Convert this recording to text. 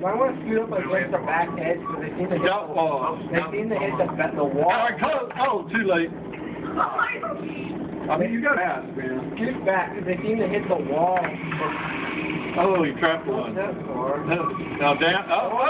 I want to scoot up against the back edge because they seem to hit the, ball. they seem to hit the, the wall. All right. Oh, too late. I mean, you got to ask, man. Scoot back because they seem to hit the wall. Oh, you trapped one. That's far. Now, Dan. Oh,